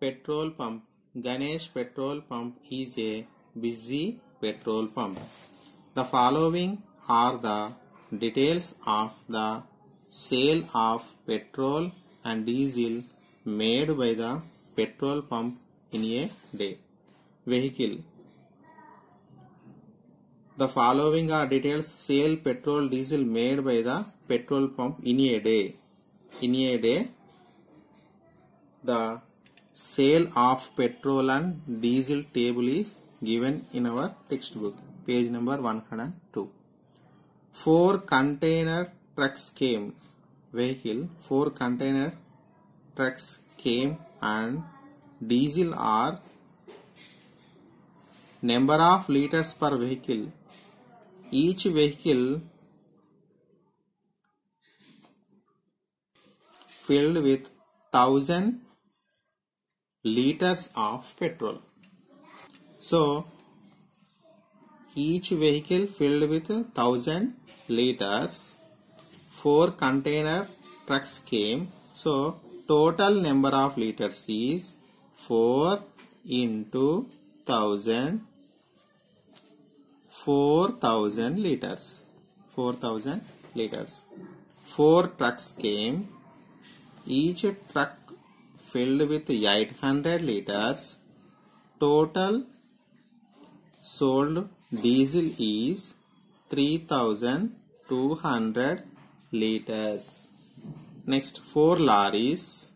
petrol pump. Ganesh petrol pump is a busy petrol pump. The following are the details of the sale of petrol and diesel made by the petrol pump in a day. Vehicle the following are details sale petrol diesel made by the petrol pump in a day. In a day, the sale of petrol and diesel table is given in our textbook, page number 102. Four container trucks came, vehicle, four container trucks came and diesel are number of liters per vehicle each vehicle filled with 1000 liters of petrol. So each vehicle filled with 1000 liters four container trucks came. So total number of liters is 4 into 1000 4000 liters 4000 liters. Four trucks came. Each truck filled with 800 liters. Total sold diesel is 3200 liters. Next four lorries.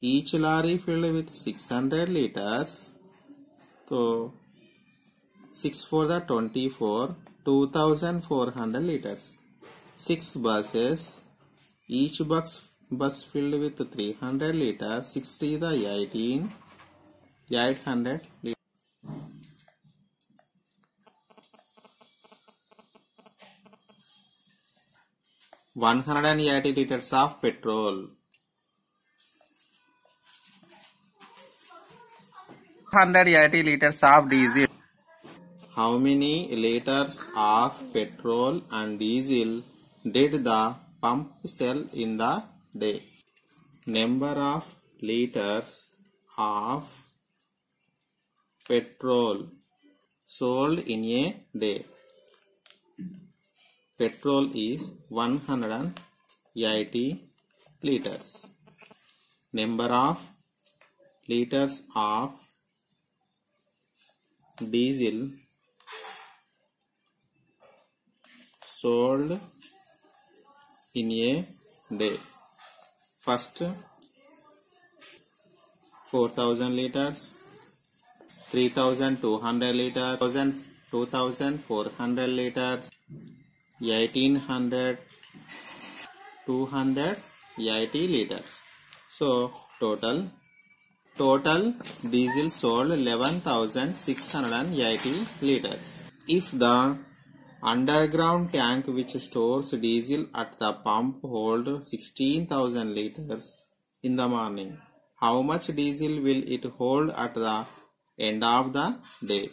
Each lorry filled with 600 liters. So 6 for the 24 2400 liters. 6 buses. Each bus bus filled with 300 liters 60 the 18 800 liters One hundred and eighty liters of petrol. Hundred eighty liters of diesel. How many liters of petrol and diesel did the pump sell in the day? Number of liters of petrol sold in a day. Petrol is 180 liters. Number of liters of diesel sold in a day. First 4000 liters, 3200 liters, 2400 liters, 1800, 280 liters. So total total diesel sold 11680 liters. If the underground tank which stores diesel at the pump hold 16000 liters in the morning, how much diesel will it hold at the end of the day?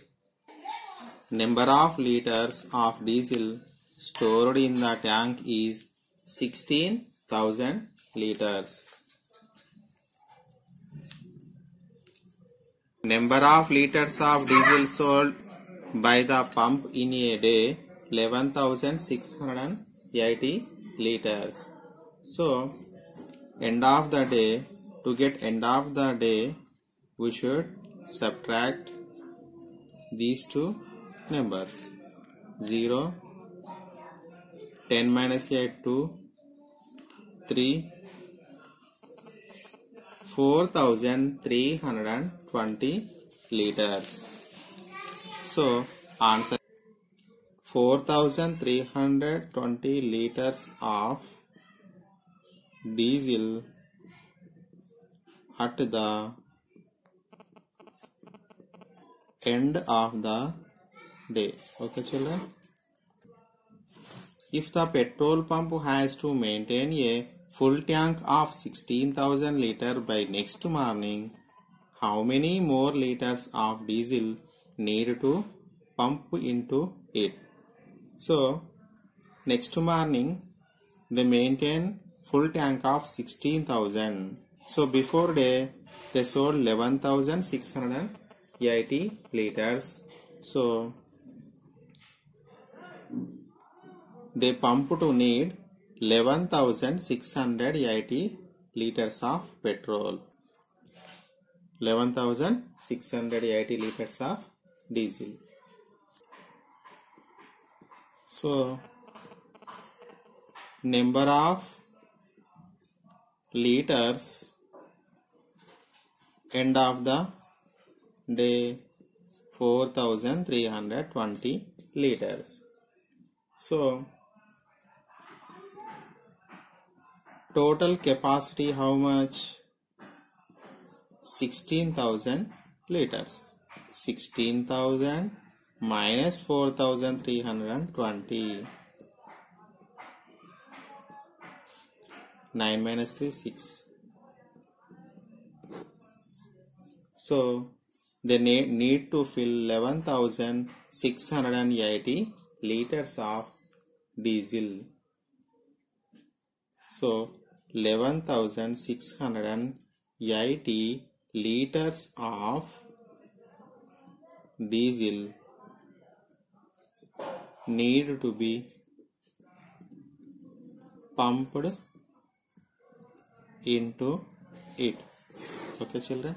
Number of liters of diesel stored in the tank is 16,000 liters. Number of liters of diesel sold by the pump in a day 11,680 liters. So, end of the day, to get end of the day, we should subtract these two numbers 0 10 minus 8 2 3 4320 liters so answer 4320 liters of diesel at the end of the day okay children if the petrol pump has to maintain a full tank of 16,000 liter by next morning, how many more liters of diesel need to pump into it? So, next morning they maintain full tank of 16,000. So before day they sold 11,680 liters. So they pump to need 11,680 liters of petrol. 11,680 liters of diesel. So number of liters end of the day 4320 liters. So total capacity how much? 16000 liters. 16000 minus 4320 9 minus 3 6 so they ne- need to fill 11680 liters of diesel. So 11680 liters of diesel need to be pumped into it. Okay children